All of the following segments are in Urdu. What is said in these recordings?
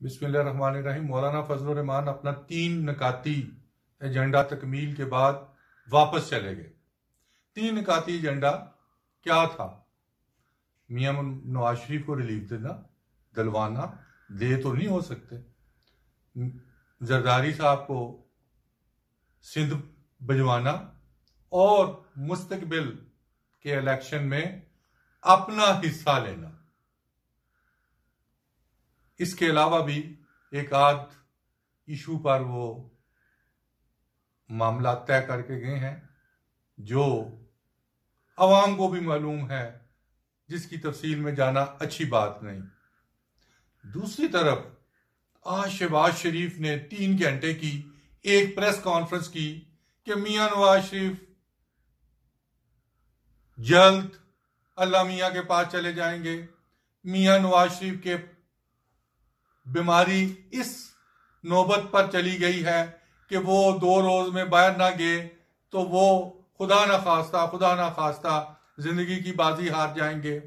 بسم اللہ الرحمن الرحیم۔ مولانا فضل الرحمان اپنا تین نکاتی ایجنڈا تکمیل کے بعد واپس چلے گئے۔ تین نکاتی ایجنڈا کیا تھا؟ میاں نواز شریف کو ریلیف دینا، دلوانا، دے تو نہیں ہو سکتے۔ زرداری صاحب کو سندھ بجوانا اور مستقبل کے الیکشن میں اپنا حصہ لینا۔ اس کے علاوہ بھی ایک آدھ ایشو پر وہ معاملات طے کر کے گئے ہیں، جو عوام کو بھی معلوم ہے، جس کی تفصیل میں جانا اچھی بات نہیں۔ دوسری طرف، آج شہباز شریف نے تین گھنٹے کی ایک پریس کانفرنس کی کہ میاں نواز شریف جلد اللہ میاں کے پاس چلے جائیں گے۔ میاں نواز شریف کے بیماری اس نوبت پر چلی گئی ہے کہ وہ دو روز میں باہر نہ گئے تو وہ خدا نہ خواستہ، خدا نہ خواستہ زندگی کی بازی ہار جائیں گے۔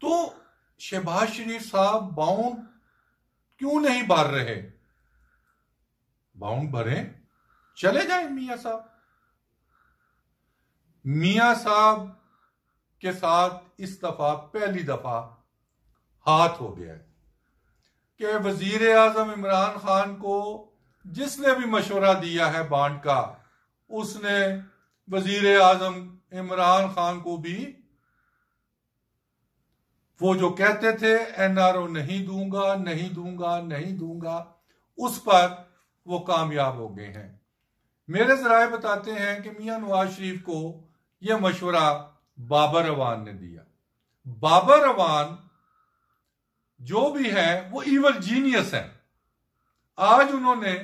تو شہباز شریف صاحب باؤنڈ کیوں نہیں بھر رہے؟ باؤنڈ بھریں؟ چلے جائیں میاں صاحب۔ میاں صاحب کے ساتھ اس دفعہ پہلی دفعہ ہاتھ ہو گیا ہے۔ کہ وزیر اعظم عمران خان کو جس نے بھی مشورہ دیا ہے بانڈ کا، اس نے وزیر اعظم عمران خان کو بھی وہ جو کہتے تھے، این آر او نہیں دوں گا، نہیں دوں گا، نہیں دوں گا، اس پر وہ کامیاب ہو گئے ہیں۔ میرے ذرائع بتاتے ہیں کہ میاں نواز شریف کو یہ مشورہ بابر روان نے دیا۔ بابر روان جو بھی ہے وہ ایول جینیس ہے آج انہوں نے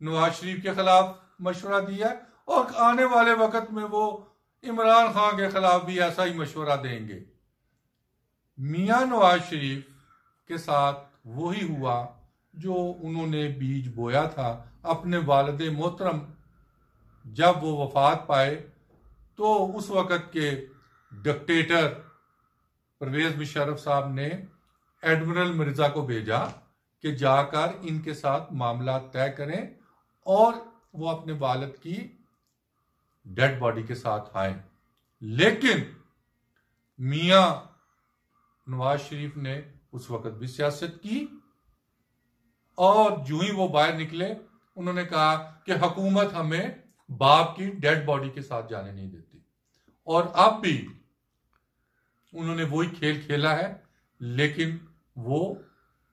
نواز شریف کے خلاف مشورہ دیا اور آنے والے وقت میں وہ عمران خان کے خلاف بھی ایسا ہی مشورہ دیں گے۔ میاں نواز شریف کے ساتھ وہی ہوا جو انہوں نے بیج بویا تھا اپنے والد محترم۔ جب وہ وفات پائے تو اس وقت کے ڈکٹیٹر پرویز مشرف صاحب نے ایڈمرل مرزا کو بھیجا کہ جا کر ان کے ساتھ معاملات طے کریں اور وہ اپنے والد کی ڈیڈ باڈی کے ساتھ آئیں۔ لیکن میاں نواز شریف نے اس وقت بھی سیاست کی اور جو ہی وہ باہر نکلے، انہوں نے کہا کہ حکومت ہمیں باپ کی ڈیڈ باڈی کے ساتھ جانے نہیں دیتی۔ اور اب بھی انہوں نے وہی کھیل کھیلا ہے، لیکن وہ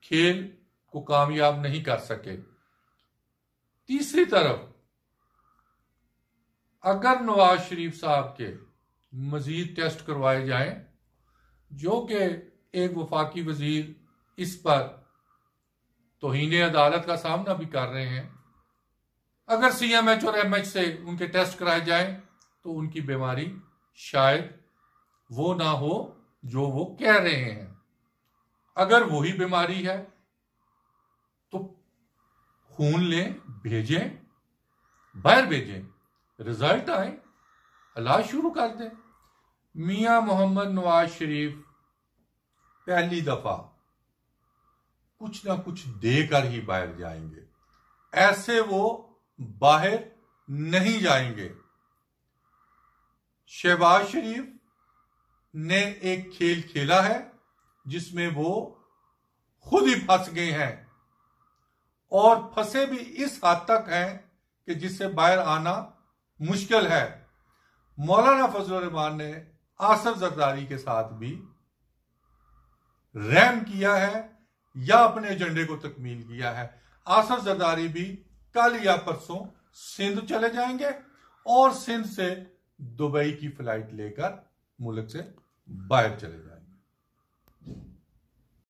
کھیل کو کامیاب نہیں کر سکے۔ تیسری طرف، اگر نواز شریف صاحب کے مزید ٹیسٹ کروائے جائیں، جو کہ ایک وفاقی وزیر اس پر توہین عدالت کا سامنا بھی کر رہے ہیں، اگر سی ایم ایچ اور ایم ایچ سے ان کے ٹیسٹ کرائے جائیں، تو ان کی بیماری شاید وہ نہ ہو جو وہ کہہ رہے ہیں۔ اگر وہی بیماری ہے تو خون لیں، بھیجیں، باہر بھیجیں۔ رزلٹ آئیں علاج شروع کر دیں۔ میاں محمد نواز شریف، پہلی دفعہ کچھ نہ کچھ دے کر ہی باہر جائیں گے۔ ایسے وہ باہر نہیں جائیں گے۔ شہباز شریف نے ایک کھیل کھیلا ہے۔ جس میں وہ خود ہی پھنس گئے ہیں۔ اور پھنسے بھی اس حد تک ہیں کہ جس سے باہر آنا مشکل ہے۔ مولانا فضل الرحمان نے آصف زرداری کے ساتھ بھی رحم کیا ہے یا اپنے ایجنڈے کو تکمیل کیا ہے۔ آصف زرداری بھی کل یا پرسوں سندھ چلے جائیں گے اور سندھ سے دبئی کی فلائٹ لے کر ملک سے باہر چلے جائیں گے۔